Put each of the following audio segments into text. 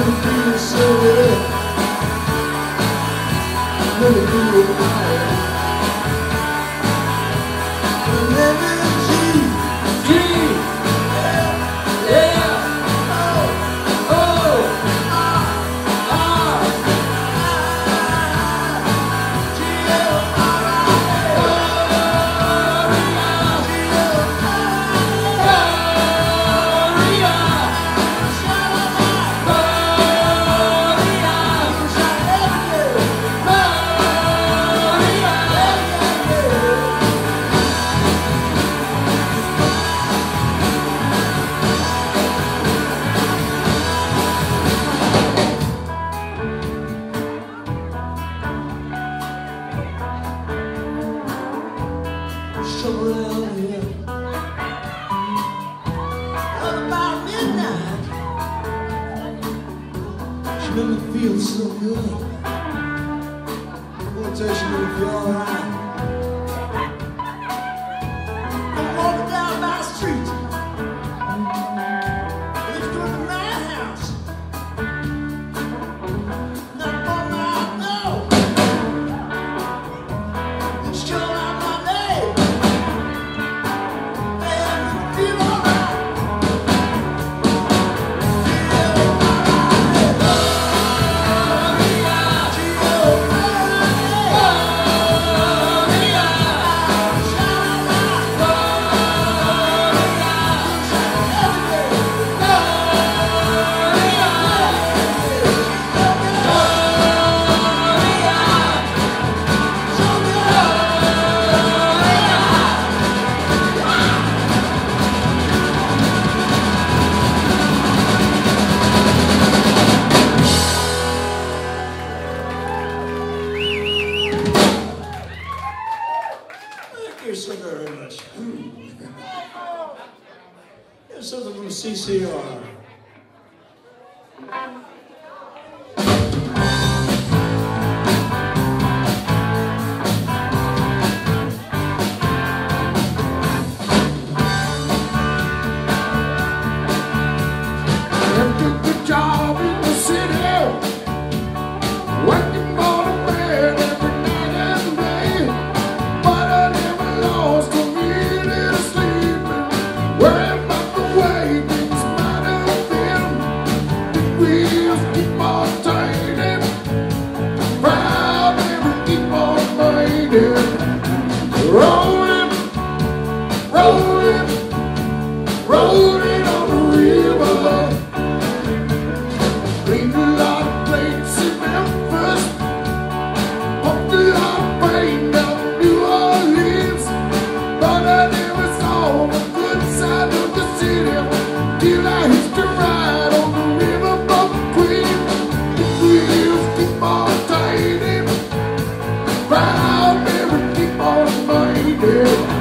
i feel so real. Never feel alive. It feels so good. We'll you if you're alright. Here's something from CCR. Um, good.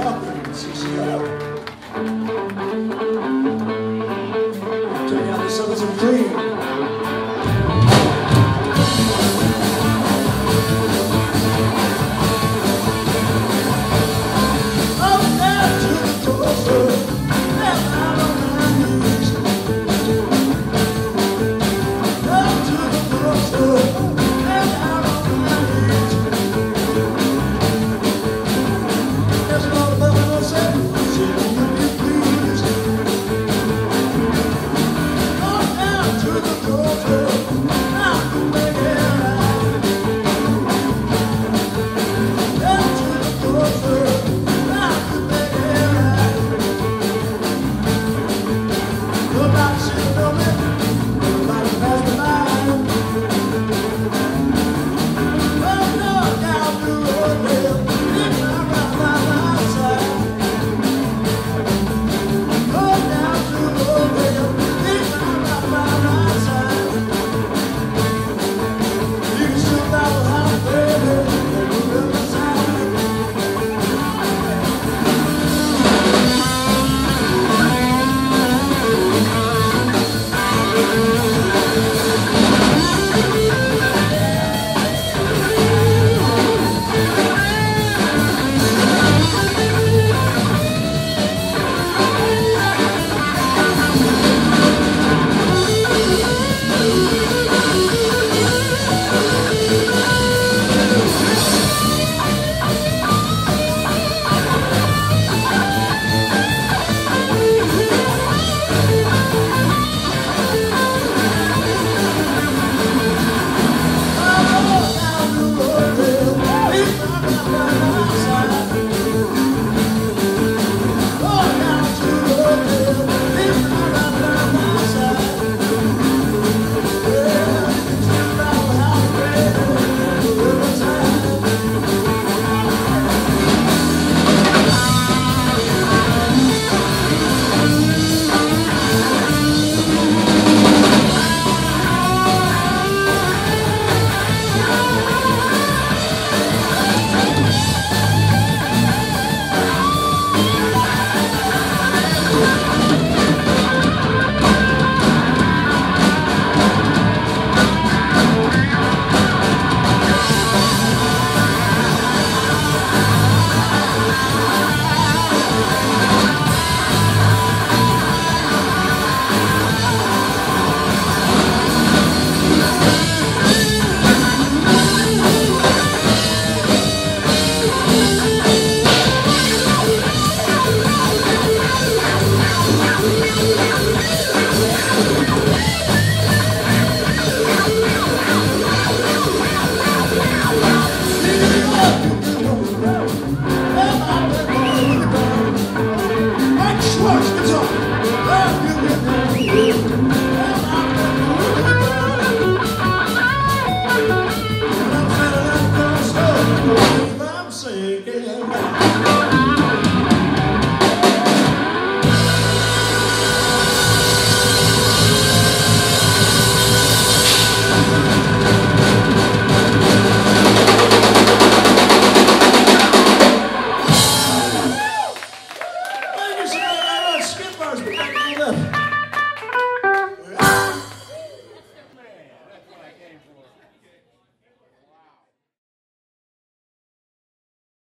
Rothman and CCO. Check out this other dream.